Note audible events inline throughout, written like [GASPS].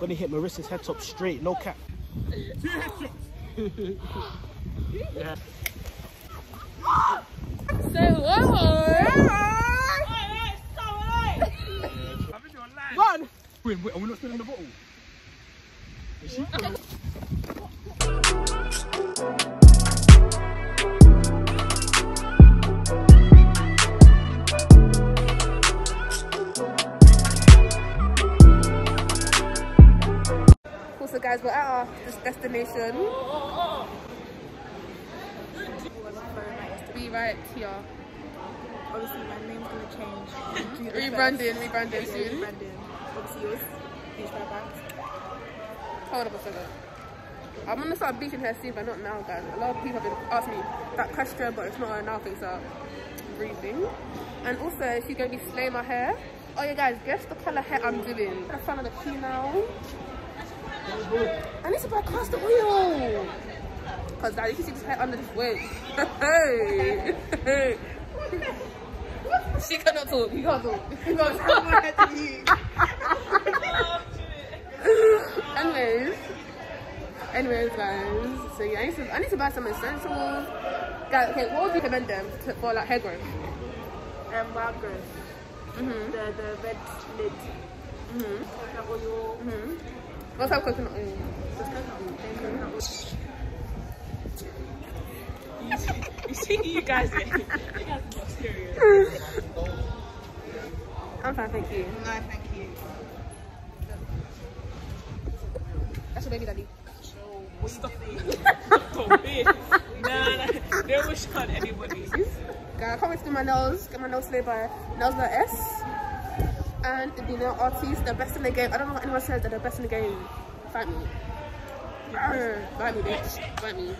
Gonna hit Marissa's head top straight, no cap. Two headshots. yeah. Say what? I think you're lying. Run! Wait, wait, are we not still in the bottle? Is she? Guys, we're at our this destination. Be right here. Obviously, my name's gonna change. [LAUGHS] Rebranding, rebranding soon. Rebranding. Obviously, yours. Beach. Hold up a second. I'm gonna start bleaching hair soon, but not now, guys. A lot of people have been asking me that question, but it's not a now thing, so breathing. And also, she's gonna be slaying my hair. Oh yeah, guys, guess the color hair I'm doing. The front of the key now. I need to buy castor oil. Cause guys, you can see this hair under this wig. [LAUGHS] Hey, [LAUGHS] she cannot talk. You can't talk. You can't talk. [LAUGHS] Anyways, anyways, guys. So yeah, I need to, I need to buy some essentials. Guys, okay, what would you recommend them to, for like hair growth? Um, wild growth. Mhm. The the red lid. Mhm. Coconut oil. Mhm. What's up, coconut oil? Coconut oil. Then coconut oil. You see, you guys, you guys [LAUGHS] are serious. I'm fine, thank you. No, thank you. That's your baby daddy. Stop Don't be. Nah, nah, they wish on anybody. Guys, I can't wait to do my nails. Get my nails laid by Nails by S. And the nail artist, the best in the game. I don't know what anyone says they're the best in the game. Fight me. Arr, Fight me, bitch. Fight me.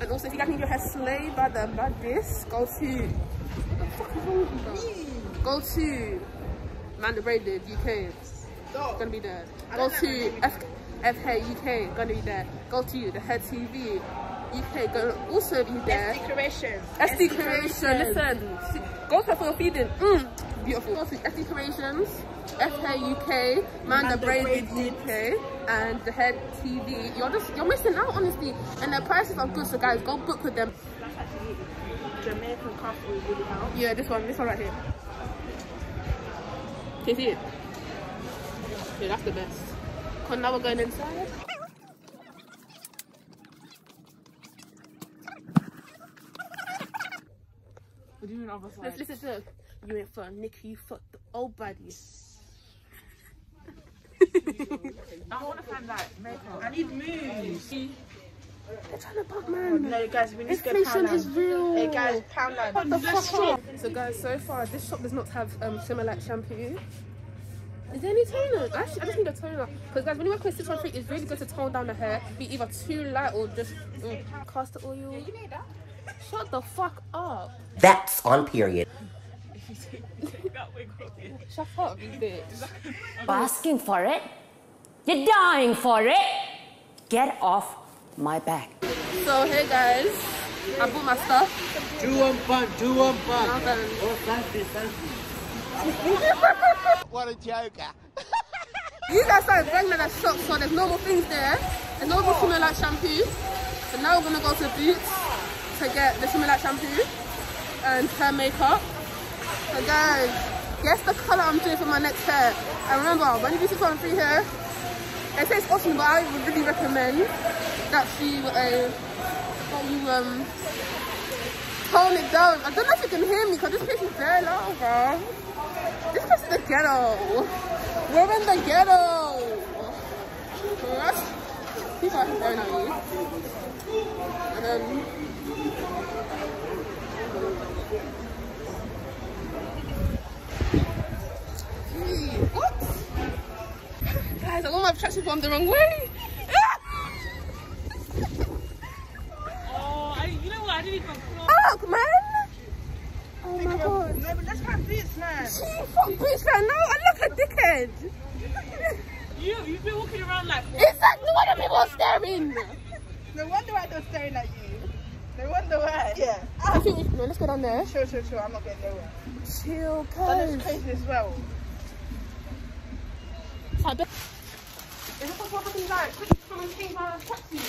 And also, if you guys need your hair slayed by them like this, go to. What the fuck is wrong with you, bro? Go to Man the Braided UK. Gonna be there. Go to F FH UK. Gonna be there. Go to the Head TV UK. Gonna also be there. Decoration. SD Creation, listen, go for your feeding. Mm, beautiful. To SD Creations, FK UK, Man the Braided UK, and the Head TV. You're just you're missing out, honestly. And their prices are good, so guys, go book with them. That's actually Jamaican coffee really help. Yeah, this one, this one right here. Can you see it? Yeah, that's the best. Cause now we're going inside. What do you mean other side? Let's listen to it. You ain't for a Nicky, you fucked the old body. I want to find that makeup. I need moves. They're trying to bug man. No, guys, we need to get Inflation pound is real. Hey, guys, Poundland. What the fuck? So guys, so far this shop does not have um Similac shampoo. Is there any toner? Actually, I just need a toner. Because guys, when you work with 613, it's really good to tone down the hair. Be either too light or just mm, castor oil. Shut the fuck up. That's on period. that wig off, yeah. Shut up, you bitch. Asking for it? You're dying for it? Get off my back. So hey guys, I bought my stuff. Two one pan, two one pan. Now then, Oh, fancy, fancy. [LAUGHS] what a joker. You guys started banging at that shop, so there's no more things there. There's no more Similac shampoo. So now we're gonna go to Boots to get the Similac shampoo and hair makeup. So guys, guess the colour I'm doing for my next hair. And remember, when you do 613 hair, it says option, but I would really recommend that you uh, that you um tone it down. I don't know if you can hear me because this place is very loud, bro. This place is the ghetto. We're in the ghetto. People are staring at me. And then. What? Guys, I got my tracksuit on the wrong way. Oh, I, you know what? I didn't even know. [LAUGHS] Fuck, man. Oh my god. No, but let's find boots, man. Gee, fuck, bitch, man. No, I look a dickhead. You, you've been walking around like. In fact, no wonder people are staring. No wonder why they're staring at you. No wonder why. Yeah. I think, no, let's go down there. Sure, sure, sure. I'm not getting nowhere. Chill, That looks crazy as well. I bet- Is it possible I like quickly come and change my taxi?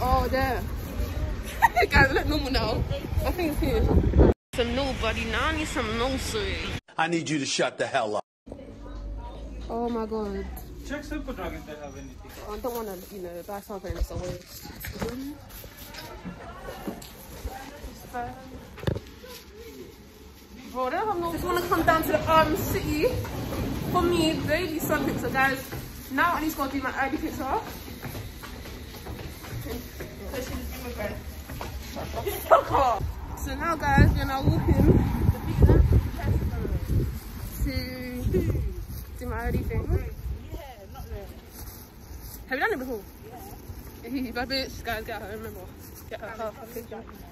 Oh, there. Guys, look normal now. I think it's here. Some nobody now. I need some nursery. I need you to shut the hell up. Oh my god. Check Superdrug if they have anything. I don't want to, you know, buy something that's a waste. Bro, they don't. Just want to come down to the um city for me, daily sun picture, guys. Now I need to go do my ID picture. So now, guys, we're now walking to do my ID thing. Have you done it before? Yeah. [LAUGHS] Bad bitch, guys, get her, remember. Get her, her, her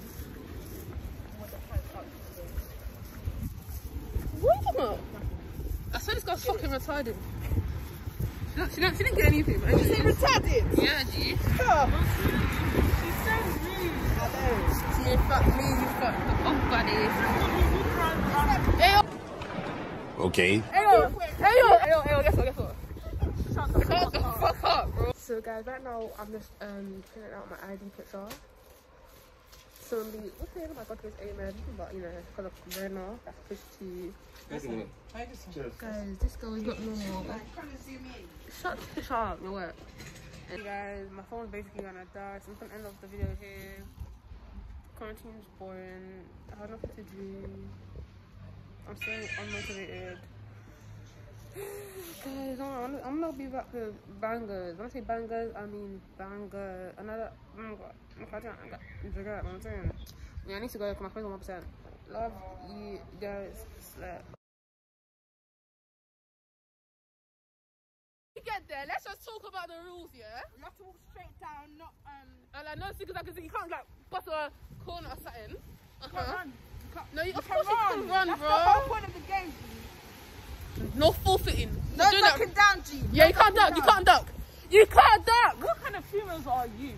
picture. What are you talking about? I swear this girl's fucking retarded. She don't, she don't, she didn't get anything. But Is it retarded? yeah, G. Oh. You fuck me, you fuck the oh, buddy. Okay. hey, yo, hey, yo, hey, yo, hey, yo, guess what, guess what? Shut the fuck up, bro. So, guys, right now, I'm just um printing out my ID picture. So, be, what's the name of my God, it's Amen, but you know, because of Corona, that's pushed to Guys, this girl is not normal. Shut, shut up, your work. Hey guys, my phone's basically gonna die, so I'm gonna end off the video here. Quarantine's boring. I have nothing to do. I'm so unmotivated. Guys, I'm, I'm gonna be back with bangers. When I say bangers, I mean banger. Another. Oh my god, I can't. I got- you forgot what I'm saying. Yeah, I need to go because my phone's on 1%. Love you guys. Slap. We get there. Let's just talk about the rules, yeah? You have to walk straight down, not um. And I know because I you can't like bust a corner or something. Can't Uh-huh. run. You can't, No, you, you of can course run. you can run, That's bro. the whole point of the game. No forfeiting. No Do that. ducking down, G. Yeah, you can't duck. You can't duck. You can't duck. What kind of humans are you?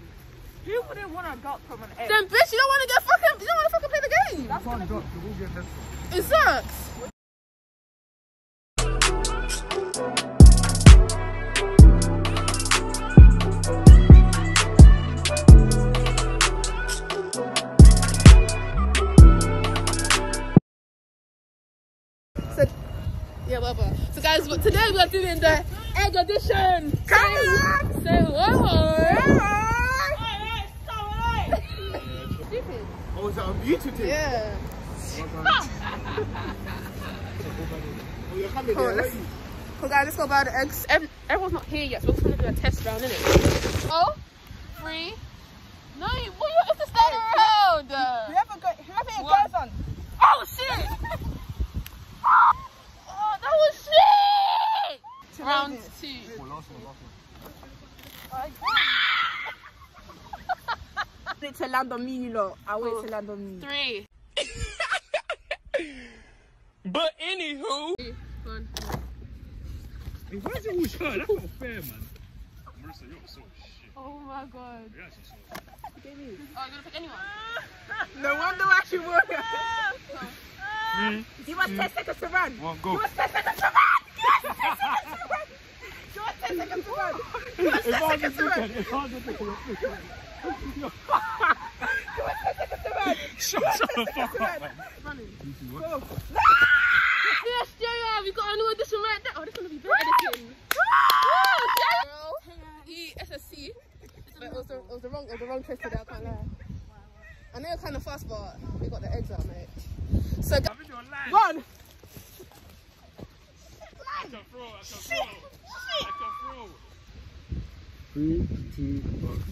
Who wouldn't want to duck from an egg? Then, bitch, you don't want to get fucking. You don't want to fucking play the game. Can't drop, you will get this. It sucks. Today we are doing the egg edition. Come on. Say what? Stupid. Oh, is that on YouTube? thing? Yeah. Oh, you're coming Come there, on, let's, aren't you? so guys, let's go buy the eggs. Ev- everyone's not here yet, so we're just gonna do a test round, innit? Oh, free. No, you, well, you have to stand around. Whoever, go, whoever it What? goes on. Oh shit! oh, that was shit! Round two. Oh, last one, last one. Wait to land on me, you lot. I wait to land on me. Three. [LAUGHS] But anywho. One. Hey, why is it all shut? That's not fair, man. Marissa, you're so shit. Oh my god. You're actually so Oh, you're gonna pick anyone? No wonder why she won. Three, [LAUGHS] You must 10 seconds to run. one, go. You must 10 seconds to run. You must 10 seconds to run. You must 10 It's hard to to run. at it. It's hard to look at it. 10 seconds to run. Shut the fuck up, man. Yes, yeah, we got a new edition right there. Oh, this is gonna be very editing. Woo, yeah. ESSC. But it was, the, it was the wrong, it was the wrong choice today. I can't lie. I know you're kind of fast, but we got the eggs out, mate. So, gu- I'm in your line. Run. I Three, two, one.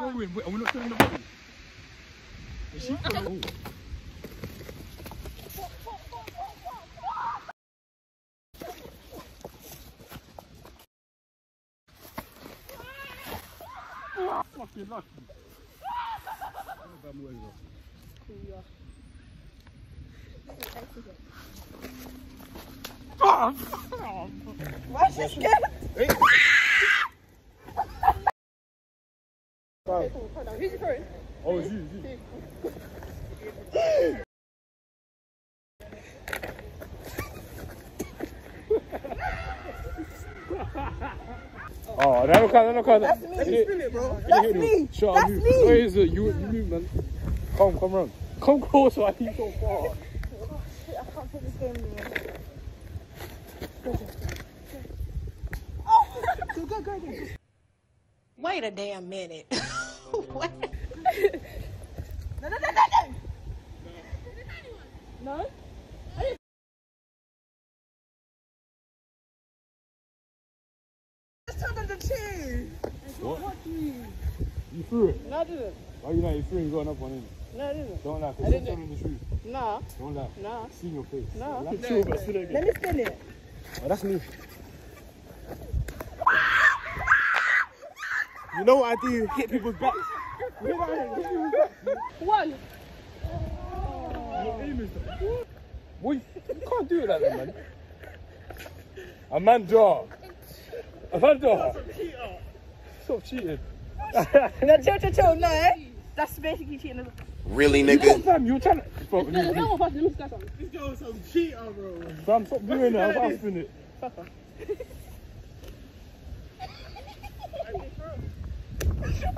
Oh, wait, are we not filling the bottle? Is she filling? Oh. Fucking lucky. Vamos aí, Why is she scared? who's your phone? Oh, it's you, it's you. Oh, that don't count, that don't count. That's me. Let me spin it, bro. That's me. Shut That's you. me. Where is it? You, you move, man. Come, come round. Come closer, I so far. I can't take this game anymore. Go, go, go, go. Wait a damn minute. [LAUGHS] what? No, no, no, no, no. No? Just tell them the truth. You threw it. No, I didn't. Oh, you know, you threw it, you got another one in. No, I didn't. Don't laugh. I didn't. Tell them the truth. No, Don't laugh. no, See your face. no. Laugh true, but still again. Let me spin it. Oh, that's me. You know what I do? Hit people's backs. One. Boy, you can't do it like that, man. Amanda. Amanda. Stop cheating. [LAUGHS] No, chill, chill, chill. No, eh? That's basically cheating. Really, Come nigga? fam, you're trying to... Bro, No, no, no, let me start something. This girl's some cheater, bro. Fam, stop doing that. I'm asking it. [LAUGHS] [LAUGHS]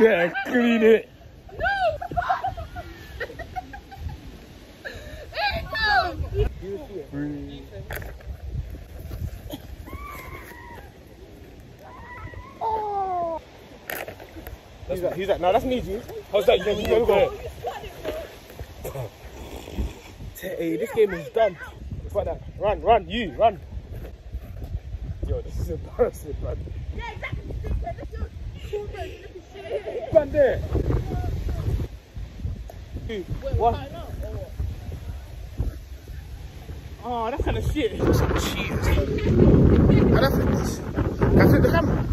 Yeah, clean it. Who's that? Who's that? No, that's me, G. How's that? You go. [COUGHS] Hey, this game is done. That. Run, run, you, run. Yo, this is embarrassing, man. Stand there. What? Oh, that's kind of shit. Oh, Some cheaters. I don't think this. Can I flip the camera?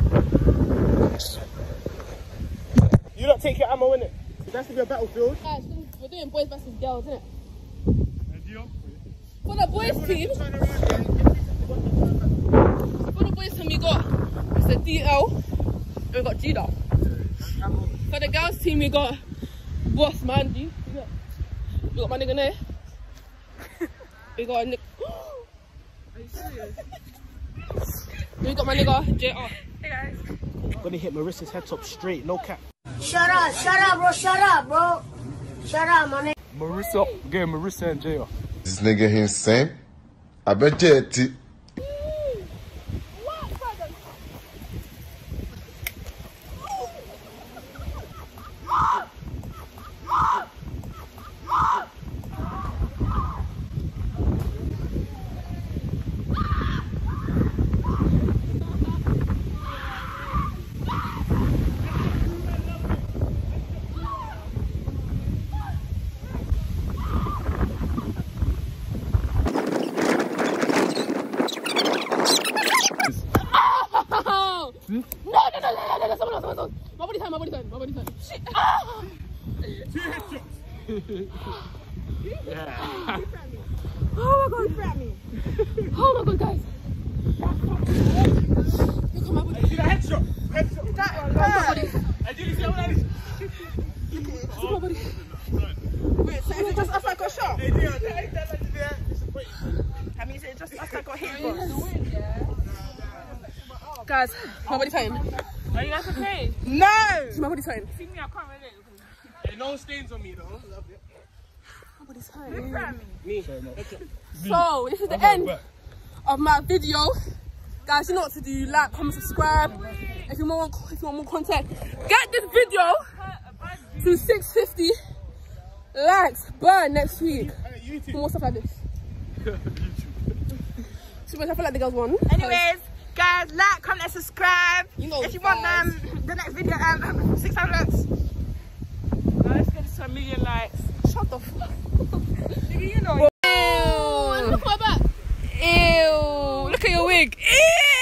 You don't take your ammo in it. It has to be a battlefield. Guys, we're doing boys versus girls, isn't it? For the boys team, for the boys team, we got Mr. DL and we got Gina. For the girls team, we got Boss Mandy. We got my nigga there. We got Nick. [GASPS] Are you serious? We got my nigga JR. Hey guys. Gonna hit Marissa's head top straight, no cap. Shut up, shut up, bro, shut up, bro. Shut up, my nigga. Marissa, get Marissa and JR. This nigga insane. I bet you it. Oh! No, no, no, no, no, no, no, someone else, someone else. My body time, my body time, my body time. Shit. Ah! Oh my god. Me. Oh my god, guys. Look at my body. See the headshot? Headshot. That My body. I did see what I did. Look at my body. Wait, so is it just us that got shot? Hey, Dion, hey, that like there. I mean, is it just us that got hit? Guys, my body time. Are you guys okay? No! My body time. See me, I can't relate. Hey, no stains on me though. Love it. My body time. Me. So, this is the end of my video. Guys, you know what to do. Like, comment, subscribe. If you want, if you want more content, get this video to 650 likes by next week. For more stuff like this. [LAUGHS] So much, I feel like the girls won. Anyways, guys, like, comment, and subscribe. You know if you want guys. um, the next video, um, 600. Let's get this to a million likes. Shut the fuck Nigga, [LAUGHS] you know. Whoa. Ew. Look at your wig. Ew.